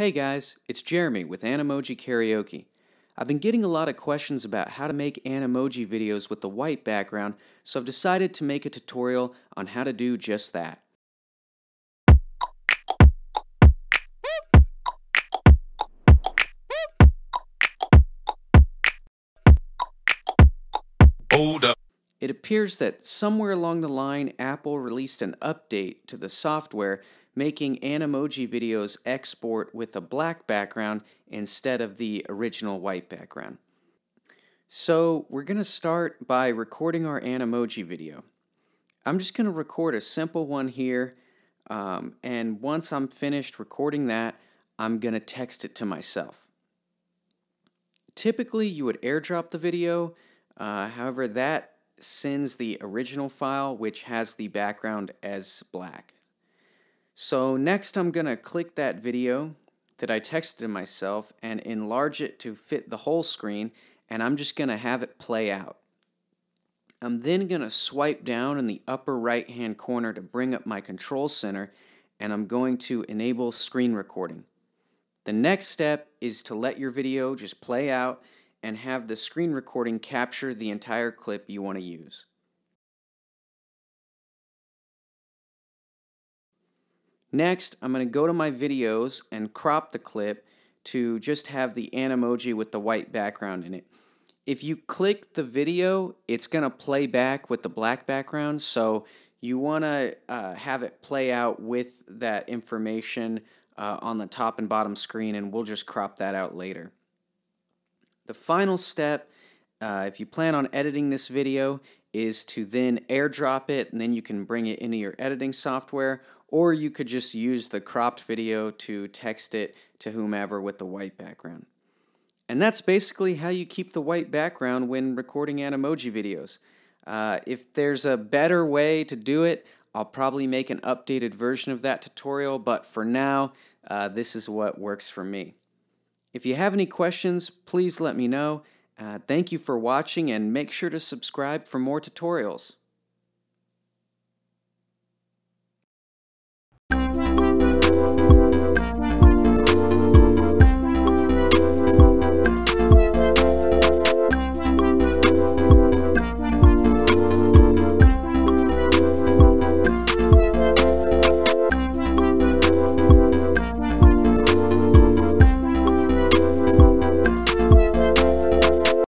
Hey guys, it's Jeremy with Animoji Karaoke. I've been getting a lot of questions about how to make Animoji videos with the white background, so I've decided to make a tutorial on how to do just that. Hold up. It appears that somewhere along the line, Apple released an update to the software making Animoji videos export with a black background instead of the original white background. So we're going to start by recording our Animoji video. I'm just going to record a simple one here, um, and once I'm finished recording that, I'm going to text it to myself. Typically, you would airdrop the video, uh, however, that sends the original file, which has the background as black. So next I'm going to click that video that I texted to myself and enlarge it to fit the whole screen and I'm just going to have it play out. I'm then going to swipe down in the upper right hand corner to bring up my control center and I'm going to enable screen recording. The next step is to let your video just play out and have the screen recording capture the entire clip you want to use. Next, I'm going to go to my videos and crop the clip to just have the Animoji with the white background in it. If you click the video, it's going to play back with the black background, so you want to uh, have it play out with that information uh, on the top and bottom screen, and we'll just crop that out later. The final step, uh, if you plan on editing this video, is to then airdrop it, and then you can bring it into your editing software, or you could just use the cropped video to text it to whomever with the white background. And that's basically how you keep the white background when recording Animoji videos. Uh, if there's a better way to do it, I'll probably make an updated version of that tutorial, but for now, uh, this is what works for me. If you have any questions, please let me know. Uh, thank you for watching and make sure to subscribe for more tutorials.